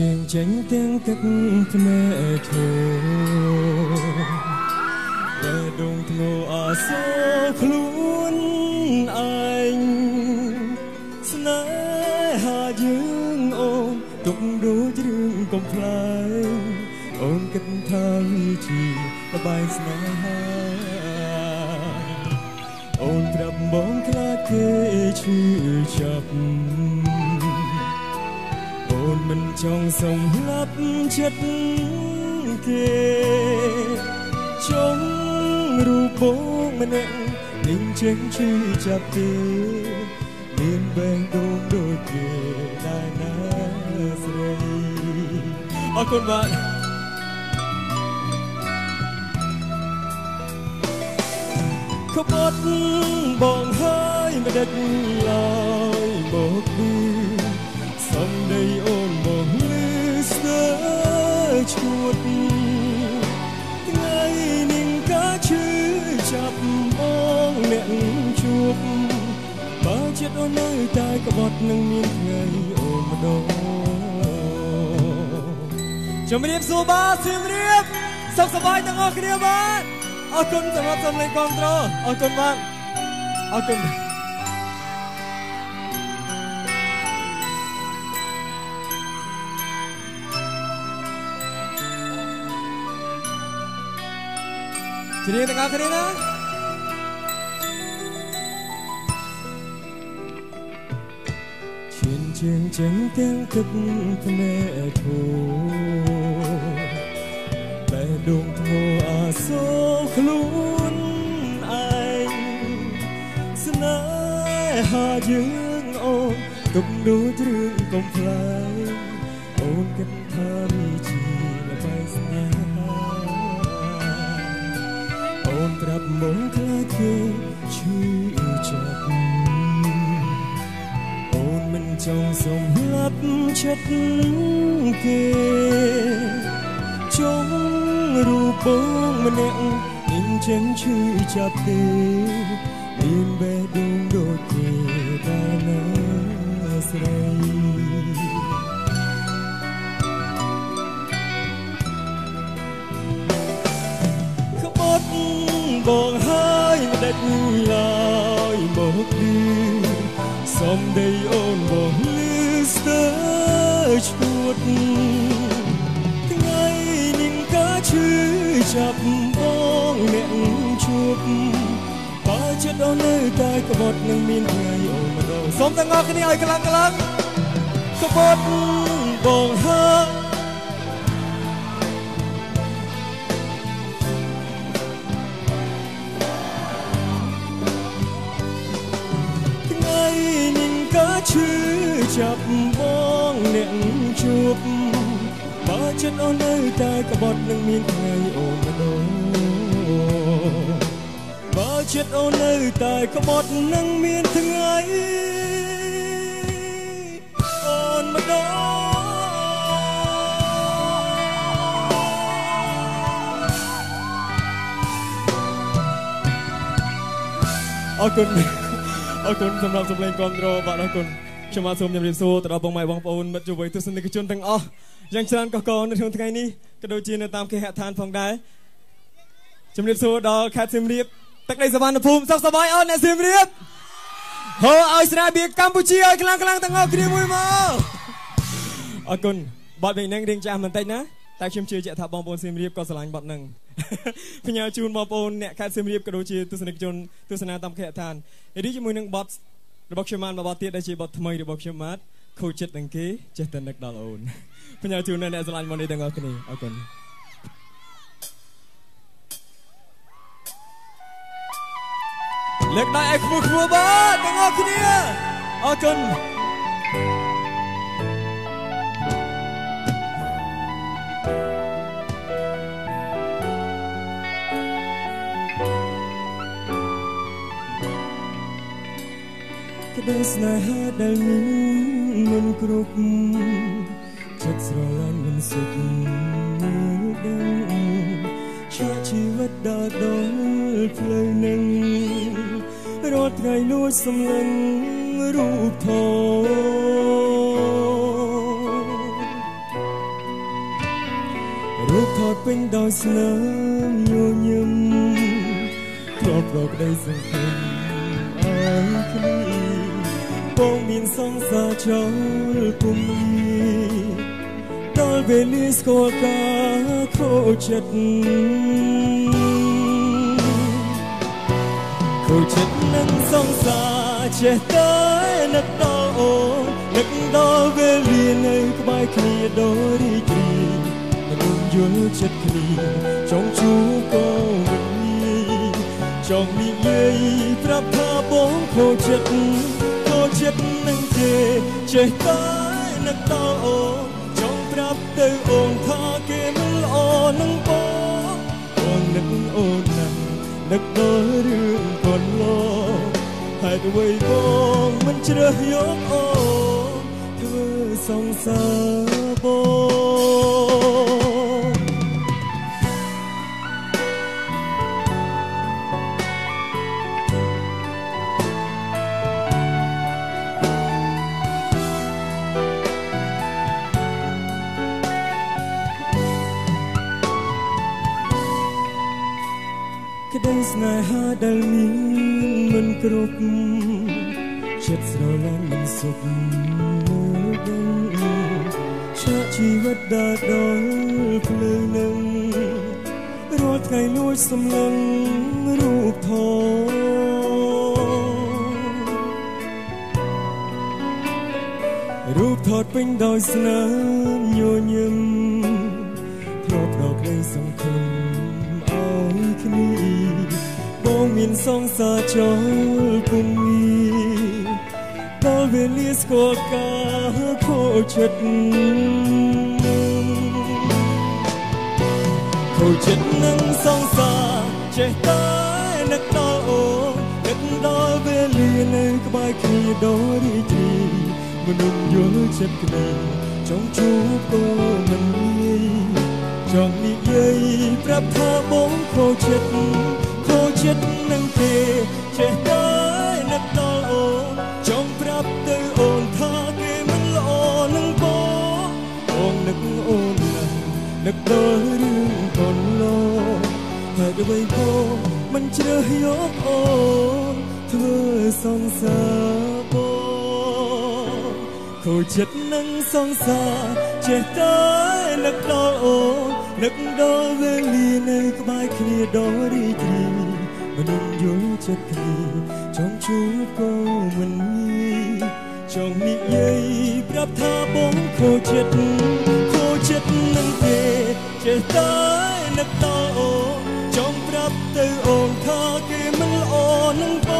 ជាងចេញទាំងទឹកភ្នែកធូតែដងធ្នោអាសោខ្លួនឯងស្នេហាយើងអូនទុកដូចរឿងកំ pl ែងអូនគិតថាវាជាបបាយស្នេហាអូនប្រាប់បងខ្លាចគេឈឺចាប់អូន មិនចង់សម្លាប់ចិត្តគេចង់រូបបងម្នាក់នឹងចេញឈឺចាប់ទេមានបែងដងដូចគេដែរណាស្រីអរគុណបាទក្បត់បងហើយមិនដេចឡើយមកឌឺសំ ដីអូនមកលឺស្ទើឈួតថ្ងៃនឹងកាឈឺចាប់បងអ្នកជួបបើចិត្តអូននៅតែក្បត់នឹងមានថ្ងៃអូនម្ដងជំរាបសួរបាទសៀមរាបសុខសប្បាយទាំងអស់គ្នាបាទអរគុណសម្រាប់សំឡេងគ្រប់ត្រអរគុណបាទអរគុណ ជ្រាបទាំងអស់គ្នាណាឈានជាងចឹងទាំងទឹកភ្នែកធូបែដងធ្នោអាសូរខ្លួនឯងស្នេហាយើងអូនទុកដូចរឿងកំ pl ែងអូនគិតថា ចិត្តគេចង់រូបបងម្នាក់នឹងចឹងឈឺចាប់ទេមានបេះដូងដូចគេដែរណាស្រីក្បត់បងហើយមិនដេចឡើយមកឌឺសំដីអូនបងលឺ ស្ទើឈួតថ្ងៃនឹងកាឈឺចាប់បងអ្នកជួបបើចិត្តអូននៅតែក្បត់នឹងមានថ្ងៃអូនម្ដងសូមទាំងអស់គ្នាឲ្យខ្លាំងខ្លាំងក្បត់បងហើយថ្ងៃនឹងកាឈឺ ចាប់បងអ្នកជួបបើចិត្តអូននៅតែក្បត់នឹងមានថ្ងៃអូនម្ដងបើចិត្តអូននៅតែក្បត់នឹងមានថ្ងៃអូនម្ដងអរគុណអរគុណសម្រាប់សម្លេងគ្រប់ត្របាទអរគុណ ខ្ញុំបាទសូមជម្រាបសួរទៅដល់បងប្អូនបងប្អូនមិត្តយុវវ័យទស្សនិកជនទាំងអស់យ៉ាងច្រើនកកកនៅក្នុងថ្ងៃនេះក៏ដូចជានៅតាមគេហដ្ឋានផងដែរជម្រាបសួរដល់ខេត្តសៀមរាបទឹកដីសវណ្ណភូមិសុខសប្បាយអស់អ្នកសៀមរាបហៅឲ្យស្រាបៀរកម្ពុជាឲ្យខ្លាំងខ្លាំងទាំងអស់គ្នាមួយមកអរគុណបទវិញហ្នឹងរៀងចាស់បន្តិចណាតែខ្ញុំជឿជាក់ថាបងប្អូនសៀមរាបក៏ស្រឡាញ់បទហ្នឹងផ្ញើជូនបងប្អូនអ្នកខេត្តសៀមរាបក៏ដូចជាទស្សនិកជនទស្សនាតាមគេហដ្ឋានរីជាមួយនឹងបទ របស់ខ្ញុំបានមួយបទទៀតដែលជាបទថ្មីរបស់ខ្ញុំបាទខូចចិត្តនឹងគេចេះតែនឹកដល់អូនផ្ញើជូនដល់អ្នកស្រឡាញ់មកនេះទាំងអស់គ្នាអរគុណលើកដៃឲ្យខ្ពស់ខ្ពស់បាទទាំងអស់គ្នាអរគុណ ក្តីស្នេហាដែលមានមិនគ្រប់ចិត្តស្រឡាញ់មិនសុខមើលដឹងជាជីវិតដល់ដល់ផ្លូវនឹងរាល់ថ្ងៃលួចសម្លឹងរូបថតថតពេញដោយស្នាមញញឹមធ្លាប់រកក្តីសង្ឃឹមអើយគ្នា បងមានសង្សារចូលពុំដល់វេលាស្គាល់ការខូចចិត្តខូចចិត្តនឹងសង្សារចេះតែនឹកដល់អូននឹកដល់វេលានៅក្បែរគ្នាដោយរីករាយមនុស្សយល់ចិត្តគ្នាចង់ជួបក៏មិនមានចង់និយាយប្រាប់ថាបងខូចចិត្តខូ ចចិត្តនឹងគេចេះតែនឹកដល់អូនចង់ប្រាប់ទៅអូនថាគេមិនល្អនឹងបងបងនឹកអូនណាស់នឹកដល់រឿងកូនលោហេតុអ្វីបងមិនជ្រើសយកអូនធ្វើសង្សារបង ក្តីស្នេហាដែលមានមិនគ្រប់ចិត្តស្រឡាញ់មិនសុខមើលដឹងឆាកជីវិតដើរដល់ភ្លើងនឹងរាល់ថ្ងៃលួចសម្លឹងរូបថតរូបថតពេញដោយស្នាមញញឹម មានសង្សារចូលពុំមានដល់វេលាស្គាល់ការខូចចិត្តខូចចិត្តនឹងសង្សារចេះតែនឹកដល់អូននឹកដល់វេលានៅក្បែរគ្នាដោយរីករាយមនុស្សយល់ចិត្តគ្នាចង់ជួបក៏មិនងាយចង់និយាយប្រាប់ថាបងខូចចិត្តខូ ចចិត្តនឹងគេចេះតែនឹកដល់អូនចង់ប្រាប់ទៅអូនថាគេមិនល្អនឹងបងបងនឹកអូនណាស់នឹកដល់រឿងកូនលោហេតុអ្វីបងមិនជ្រើសយកអូនធ្វើសង្សារបងខូចចិត្តនឹងសង្សារចេះតែនឹកដល់អូននឹកដល់វេលានៅក្បែរគ្នាដ៏រីករាយ មនុស្សយល់ចិត្តគ្នាចង់ជួបក៏មិនងាយចង់និយាយប្រាប់ថាបងខូចចិត្តខូចចិត្តនឹងគេចេះតែនឹកដល់អូនចង់ប្រាប់ទៅអូនថាគេមិនល្អនឹងប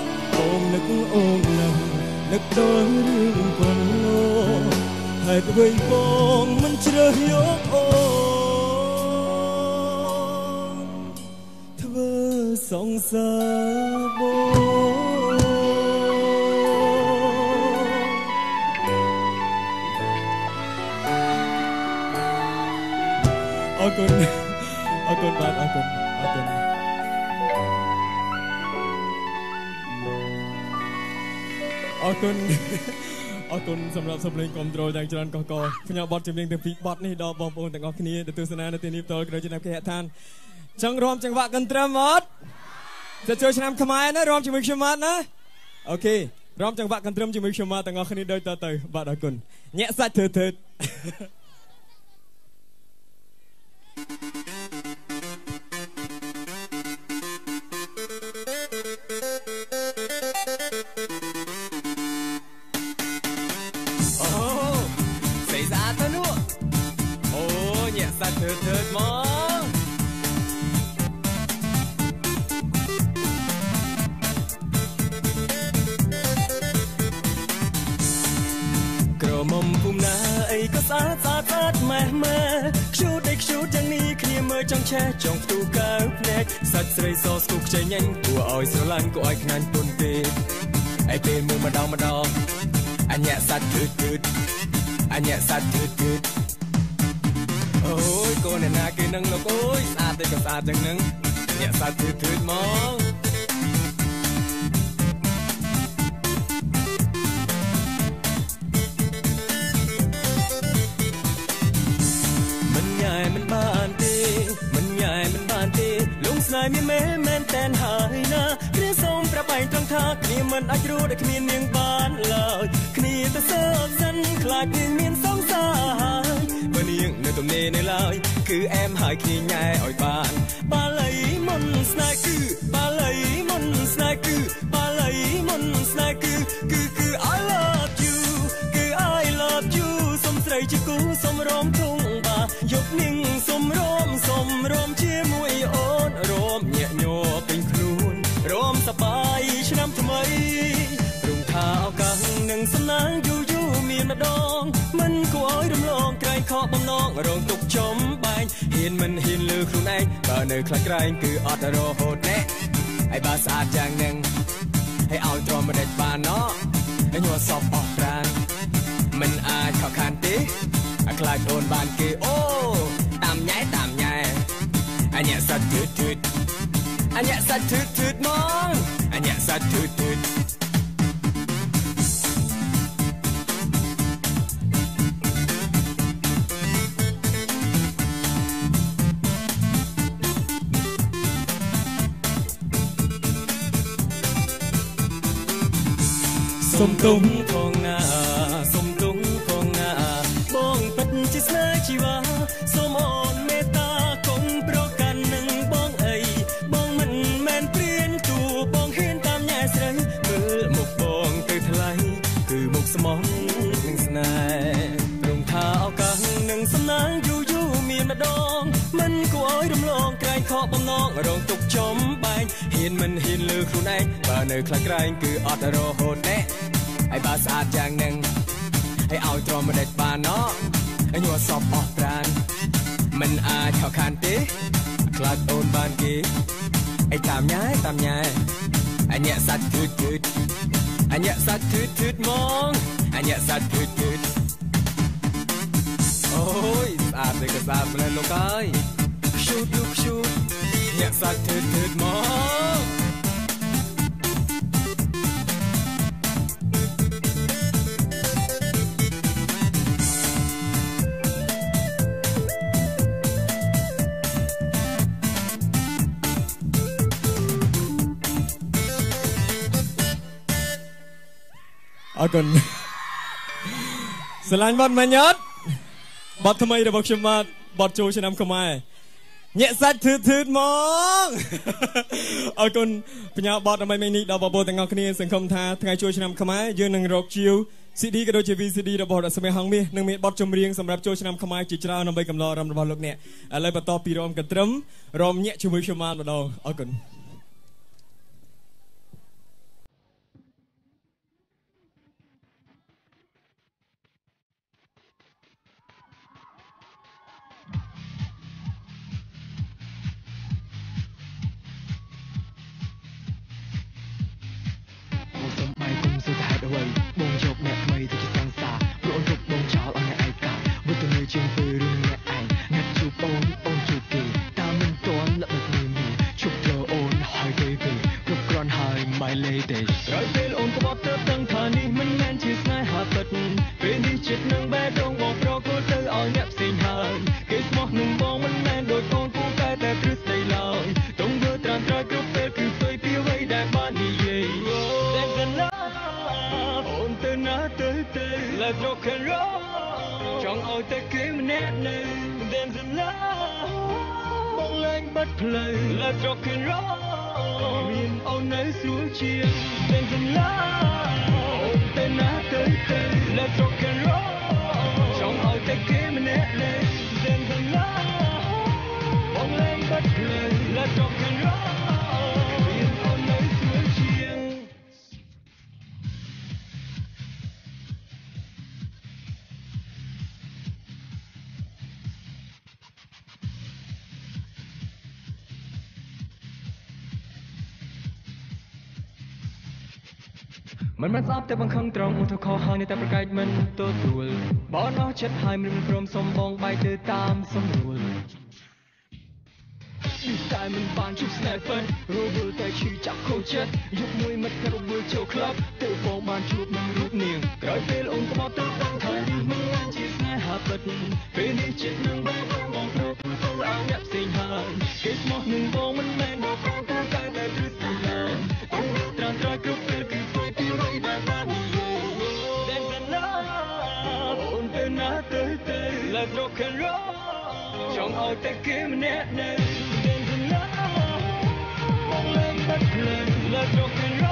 ងបងនឹកអូនណាស់នឹកដល់រឿងកូនលោហេតុអ្វីបងមិនជ្រើសយកអូន សង្សារបងអរគុណអរគុណបាទអរគុណអរគុណអរគុណអរគុណសម្រាប់សម្លេងគ្រប់ត្រូលយ៉ាងច្រើនកកកផ្ញើបទចម្រៀងទាំងពីរបទនេះដល់បងប្អូនទាំងអស់គ្នាដែលទស្សនានៅទីនេះផ្ទាល់ក្រោយចំណាប់គេហដ្ឋាន ចង់រួមចង្វាក់កន្ទ្រឹមអត់ទៅចូលឆ្នាំខ្មែរណារួមជាមួយខ្ញុំអត់ណាអូខេរួមចង្វាក់កន្ទ្រឹមជាមួយខ្ញុំមកទាំងអស់គ្នាដូចតទៅបាទអរគុណញាក់សាច់ធ្វើធ្វើ ស្អាតស្អាតស្អាតម៉ែម៉ែខ្ជូតអីខ្ជូតយ៉ាងនេះគ្នាមើលចង់ឆេះចង់ផ្ទូកើភ្នែកសាច់ស្រីសស្គូខ្ចីញ៉ាញ់គួរឲ្យស្រឡាញ់គួរឲ្យខ្នាញ់ពុនពេកឯពេលមើលម្ដងម្ដងអញ្ញាសាច់ធឺតធឺតអញ្ញាសាច់ធឺតធឺតអូយកូនអ្នកណាគេនឹងលោកអើយស្អាតទេក៏ស្អាតយ៉ាងហ្នឹងអញ្ញាសាច់ធឺតធឺតមក ស្នេហ៍មានមែនមែនតែនហើយណាគ្នាសូមប្រាប់ឯងត្រង់ថាគ្នាមិនអាចរួចដែលគ្មាននាងបានឡើយគ្នាទៅសើសិនខ្លាចនាងមានសង្សារហើយបើនាងនៅទំនេរនៅឡើយគឺអែមហើយគ្នាញ៉ែឲ្យបានបាលីមុនស្នេហ៍គឺបាលីមុនស្នេហ៍គឺបាលីមុនស្នេហ៍គឺគឺគឺ I love you គឺ I love you សុំស្រីជាគូសុំរំធំបាយកនាងសុំរំសុំរំជាមួយអូ នរំញាក់ញ័រពេញខ្លួនរំសប្បាយឆ្នាំថ្មីព្រមថាឱកាសនឹងសំណាងយូរយូរមានម្ដង មិនគួរឲ្យរំលងក្រែងខកបំណងរងទុកចំបែងហ៊ានមិនហ៊ានលើខ្លួនឯងបើនៅខ្លាចក្រែងគឺអត់រហូតណែហើយបើស្អាតយ៉ាងនឹងឲ្យឲ្យទ្រាំមិនដេចបានណោះហើយញ័រសពអស់ប្រានមិនអាចខកខានទេអាខ្លាចអូនបានគេអូតាមញ៉ែតាមញ៉ែអញ្ញាសាត់ ធឺធឺអញ្ញាសាត់ធឺធឺមកអញ្ញាសាត់ធឺធឺសុំទុំផងណាសុំ ខកបំណងរងទុកចំបែងហ៊ានមិនហ៊ានលើខ្លួនឯងបើនៅខ្លាចក្រែងគឺអត់រហូតណែហើយបើស្អាតយ៉ាងនឹងហើយឲ្យទ្រាំមិនដេចបានណោះហើយញ័រសពអស់ប្រានមិនអាចខកខានទេខ្លាចអូនបានគេអីតាមញ៉ែតាមញ៉ែអញ្ញាសាច់ធឺធឺអញ្ញាសាច់ធឺធឺមកអញ្ញាសាច់ធឺធឺអូយស្អាតទេក៏ស្អាតម្ល៉េះលោកអើយ ខ្ជូតលោកខ្ជូតអញ្ញាសាច់ធឺធឺមកអរគុណស្រឡាញ់បត់មាញអត់បត់ថ្មីរបស់ខ្ញុំបាទបត់ចូលឆ្នាំខ្មែរ ញាក់សាច់ធឺធឺហ្មងអរគុណបញ្ញាបត់ដើម្បីមេនេះដល់បងប្អូនទាំងអស់គ្នាសង្ឃឹមថាថ្ងៃចូលឆ្នាំខ្មែរយើងនឹងរកជាវ CD ក៏ដូចជា VCD របស់រស្មីហងមាសនឹងមានបទចម្រៀងសម្រាប់ចូលឆ្នាំខ្មែរជាច្រើនដើម្បីកំឡោរំរបស់លោកអ្នកឥឡូវបន្តពីរំកន្ទ្រឹមរំញាក់ជាមួយខ្ញុំបានម្ដងអរគុណ បត់ទៅដឹងថានេះមិនមែនជាស្នេហាពិតពេលនេះចិត្តនឹងបែបរងបងប្រគល់ទៅឲ្យអ្នកផ្សេងហើយគេស្មោះនឹងបងមិនមែនដូចកូនពូតែតែទ្រឹស្ដីឡើយទងធ្វើត្រាំត្រៃគ្រប់ពេលគឺផ្ទុយពីអ្វីដែលបាននិយាយ Thanks and love អូនទៅណាទៅទៅ Let's rock and roll ចង់ឲ្យតែគេម្នាក់នៅ Dance and love បងលែងបាត់ផ្លូវ Let's rock and roll មានអូននៅស្រួលជាង Dance and love អូនទៅណាទៅទៅ Let's rock and roll មិនមិនស្អប់តែបង្ខំត្រង់ទៅខុសហើយនៅតែប្រកែកមិនទទួលបងអស់ចិត្តហើយមិនព្រមសុំបងបាយទៅតាមសំរួលតែមិនបានជួបស្នេហ៍ពិតរវល់តែឈឺចាប់ខូចចិត្តយកមួយមិត្តរវល់ចូលក្លឹបទៅបងបានជួបនឹងរូបនាងក្រោយពេលអូនក្បត់ទៅដឹងថានេះមិនមែនជាស្នេហាពិតពេលនេះចិត្តនឹងបងបងប្រកទៅឲ្យអ្នកផ្សេងហើយគេស្មោះនឹងបងមិនមែនឲ្យតែ rock roll Trong ao ta kiếm nét nên đến dừng lá Mong lên bất lên là rock and roll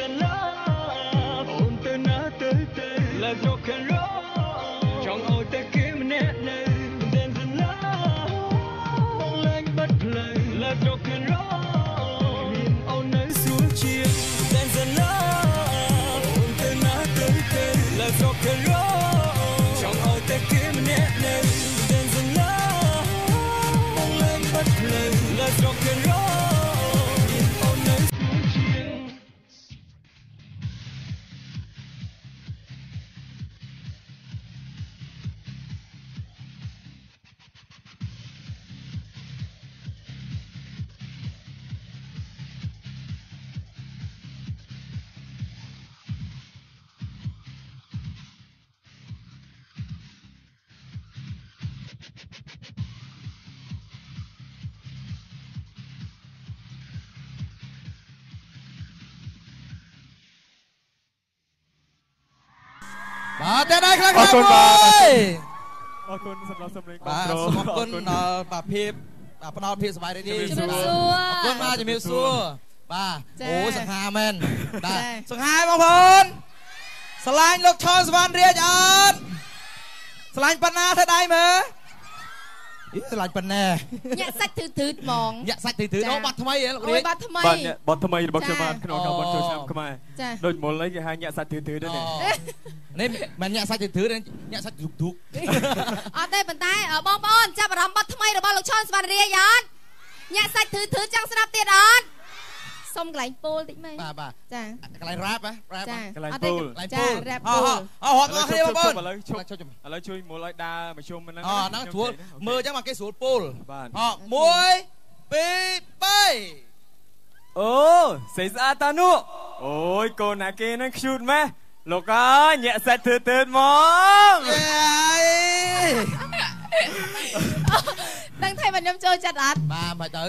Then the love អូនទៅណាទៅទៅលើ បាទតែដែរខ្លាំងអរគុណបាទអើយអរគុណសម្រាប់សម្លេងបាទសូមអរគុណដល់បាទភាពបាទផ្ដល់ភាពសប្បាយរីករាយជំរាបសួរអរគុណបាទជំរាបសួរបាទចា៎អូសង្ហាមែនបាទចា៎សង្ហាបងប្អូនឆ្លាញ់លោកឆនសវណ្ណរាជអត់ឆ្លាញ់ប៉ុណ្ណាធ្វើដៃមើល អីឆ្លាញ់ប៉ុណ្ណាញាក់សាច់ធឺធឺហ្មងញាក់សាច់ទៅទៅចា៎អូបាត់ថ្មីហ៎លោកអូរាយជបាត់ថ្មីបាទអ្នកបទថ្មីរបស់ខ្ញុំបាទក្នុងការបទចូលឆ្នាំខ្មែរចាដូចមុនអីគេហៅញាក់សាច់ទឺទឺដែរនេះនេះមិនញាក់សាច់ទៅទៅញាក់សាច់ធុកធុកអត់ទេប៉ុន្តែអឺបងប្អូនចាប់អារម្មណ៍បាត់ថ្មីរបស់លោកឈុនសវណ្ណរាយអត់ញាក់សាច់ធឺធឺចង់ស្ដាប់ទៀតអត់ សុំកន្លែងពោលតិចមែនបាទបាទចាកន្លែងរ៉ាប់ហ៎រ៉ាប់ចាកន្លែងអត់ទេពោលកន្លែងចាពូលរ៉ាប់អូពោលអូហត់មកគ្នាបងប្អូនឥឡូវឈប់ឈប់ឥឡូវជួយមុលឲ្យដើរមកជុំហ្នឹងអូហ្នឹងស្រួលមើលអញ្ចឹងមកគេស្រួលពូលបាទអ1 2 3អូសេស្អាតតានោះអូយកូនណាគេហ្នឹងខ្ជូតម៉េះលោកអើយញាក់សាច់ទឺទឺហ្មងអេយដឹងថាខ្ញុំចូលចិត្តអត់បាទមកទៅ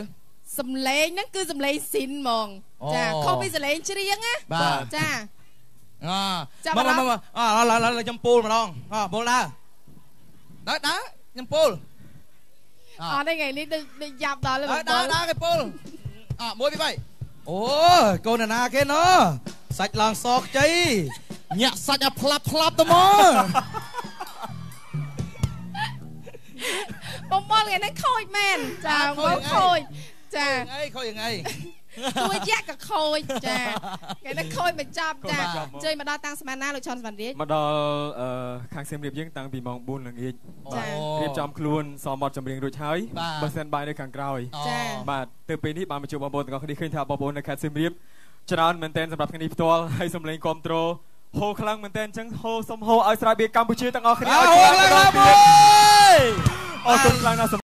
សំឡេងហ្នឹងគឺសំឡេងស៊ីនហ្មងអូចាខុសពីសំឡេងច្រៀងណាបាទចាអចាប់មកអារម្មណ៍មកមកអឡើយឡើយខ្ញុំពូលម្ដងអពូលដើរដើរដើរខ្ញុំពូលអត់ទេថ្ងៃនេះដូចដូចយ៉ាប់ដល់ហើយដើរបងប្ដើអូរនដើរគេពូលអ1 2 3អូកូនណាគេណោសាច់ឡើងសខ្ចីញាក់សាច់ឲ្យផ្លាប់ផ្លាប់ទៅមកបងប្អូនថ្ងៃនេះខូចមែនចាបងខូច ចាអីខុសយ៉ាងអីទួយៈក៏ខូចចាថ្ងៃនេះខូចបញ្ចប់ចាខូចបញ្ចប់មកជួយមកដល់តាំងស្មានណាលោកឈុនសវណ្ណរាជមកដល់អឺខាងសៀមរាបយើងតាំងពីម៉ោង4ល្ងាចចារៀបចំខ្លួនសមត់ចម្រៀងរួចហើយបាទបើសិនបាយនៅខាងក្រោយចាបាទទៅពេលនេះបានមកជួបបងប្អូនទាំងអស់គ្នាឃើញថាបងប្អូននៅខេត្តសៀមរាបច្រើនមែនទែនសម្រាប់ថ្ងៃនេះផ្ទាល់ហើយសម្លេងគ្រប់ត្រូលហូរខ្លាំងមែនទែនអញ្ចឹងហូរសុំហូរឲ្យស្រាបៀរកម្ពុជាទាំងអស់គ្នាអើឲ្យហូរខ្លាំងឡើងម្ដហើងយទៀតអរគុណខ្លាំងណាស់